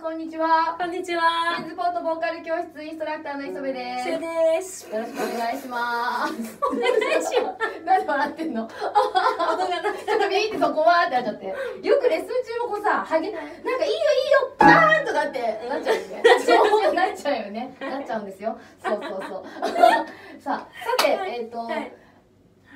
こんにちは。こんにちは。メンズポートボーカル教室インストラクターの磯部です。よろしくお願いします。お願いしまなんで笑ってんの？す。音がなくちょっとビーってそこはってなっちゃって。よくレッスン中もこうさ、はげ、なんかいいよいいよ、パーンとかってなっちゃうよね。そうなっちゃうよね。なっちゃうんですよ。そうそうそう。さあ、さて、はいえっ、と、はい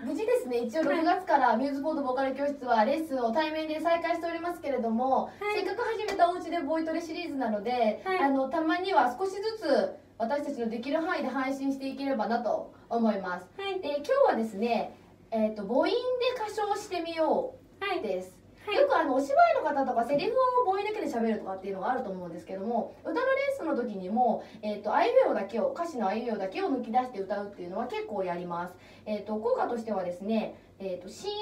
無事ですね。一応6月からミューズボードボーカル教室はレッスンを対面で再開しておりますけれども、はい。せっかく始めたお家でボイトレシリーズなので、はい。あのたまには少しずつ私たちのできる範囲で配信していければなと思います。はい。で今日はですね、えー、と母音で歌唱してみよはい。うです、はいよくあのお芝居の方とかセリフを母音だけで喋るとかっていうのがあると思うんですけども歌のレッスンの時にも、えー、とあいうえおだけを歌詞のあいうえおだけを抜き出して歌うっていうのは結構やります、えー、と効果としてはですね、えー、と子音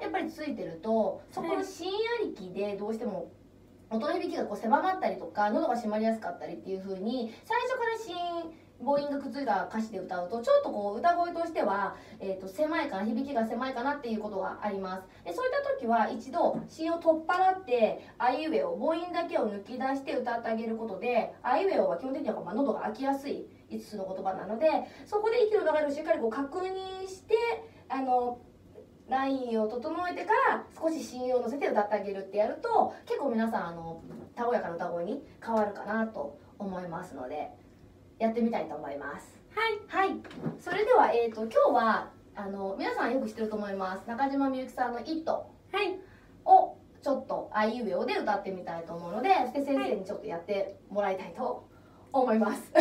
がやっぱりついてるとそこの子音ありきでどうしても音の響きがこう狭まったりとか喉が締まりやすかったりっていう風に最初から子音母音がくっついた歌詞で歌うとちょっとこう歌声としては、えー、と狭いかな響きが狭いかなっていうことがあります。でそういった時は一度子音を取っ払ってあいうえお母音だけを抜き出して歌ってあげることであいうえおは基本的にはまあ喉が開きやすい5つの言葉なのでそこで息の流れをしっかりこう確認してあのラインを整えてから少し子音を乗せて歌ってあげるってやると結構皆さんあのたおやかな歌声に変わるかなと思いますので。やってみたいと思います。はい。はい。それでは、えー、と今日はあの皆さんよく知ってると思います。中島みゆきさんの「イットはい。をちょっとあいうえおで歌ってみたいと思うのでそして先生にちょっとやってもらいたいと思います。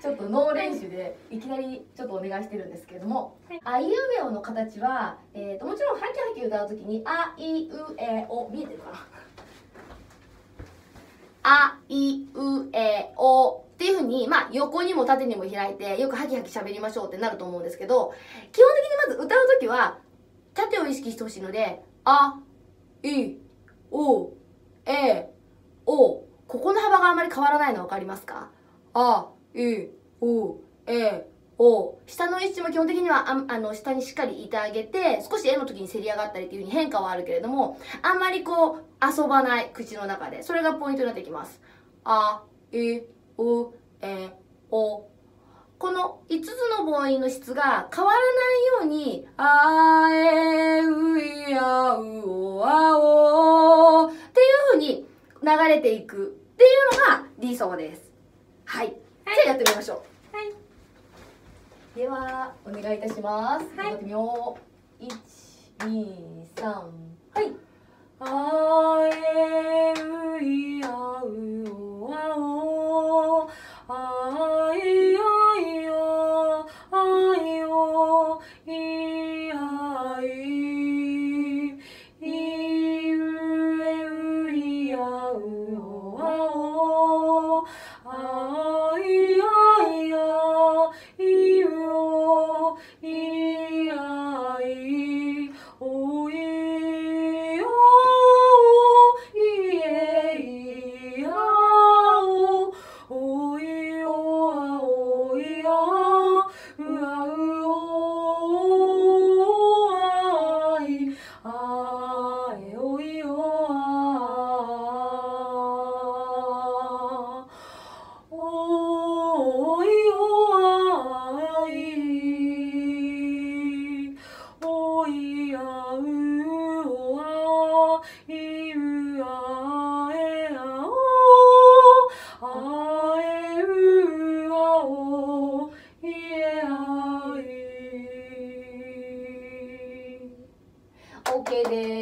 ちょっとノー練習でいきなりちょっとお願いしてるんですけれども、あいうえおの形は、えー、ともちろんハキハキ歌う時にあいうえお見えてるかな？あいうえおに、まあ、横にも縦にも開いてよくハキハキ喋りましょうってなると思うんですけど基本的にまず歌う時は縦を意識してほしいのであいおえおここの幅があまり変わらないの分かりますか？あいおえお。下の位置も基本的にはああの下にしっかりいてあげて少し絵の時にせり上がったりっていうふうに変化はあるけれどもあんまりこう遊ばない口の中でそれがポイントになってきます。あいおえおこの5つの母音の質が変わらないように、あえういあうおあおっていう風に流れていくっていうのが理想です。はい。じゃあやってみましょう。はい。では、お願いいたします。はいやってみよう。1、2、3、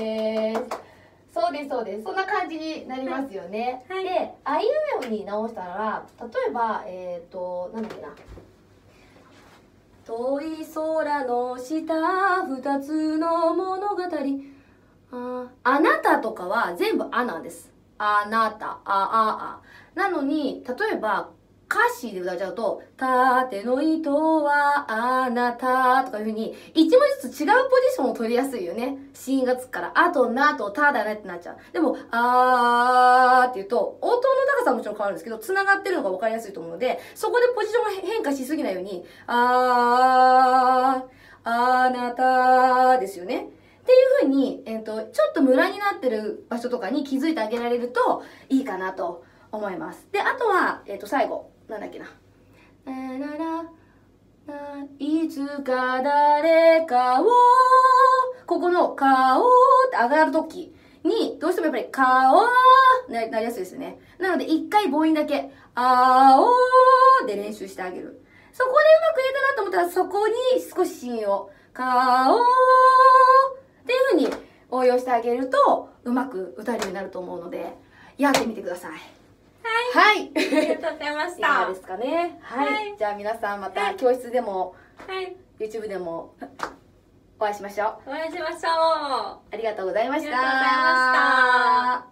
ですそうですそうです。そんな感じになりますよね、はい。であいうえおに直したら例えばえっ、となんだっけな遠い空の下二つの物語ああなたとかは全部あなんですあなたあああなのに例えば歌詞で歌っちゃうと「縦の糸はあなた」とかいうふうに一文字ずつ違うポジションを取りやすいよね。子音がつくから「あ」と「な」と「た」だねってなっちゃう。でも「あー」って言うと音の高さはもちろん変わるんですけどつながってるのが分かりやすいと思うのでそこでポジションが変化しすぎないように「あー」「あなた」ですよね。っていうふうに、えっ、と、ちょっとムラになってる場所とかに気づいてあげられるといいかなと思います。で、あとは、えっ、と、最後、なんだっけな。ならいつか誰かを、ここの顔って上がるときに、どうしてもやっぱり顔ななりやすいですね。なので、一回母音だけ、あおで練習してあげる。そこでうまく言えたなと思ったら、そこに少し芯を、顔っていう風に応用してあげると、うまく歌えるようになると思うので、やってみてください。はい。ありがとうございました。はいかがですかね。はい。はいじゃあ皆さんまた教室でも、い。YouTube でもお会いしましょう。お会いしましょう。ありがとうございました。ありがとうございました。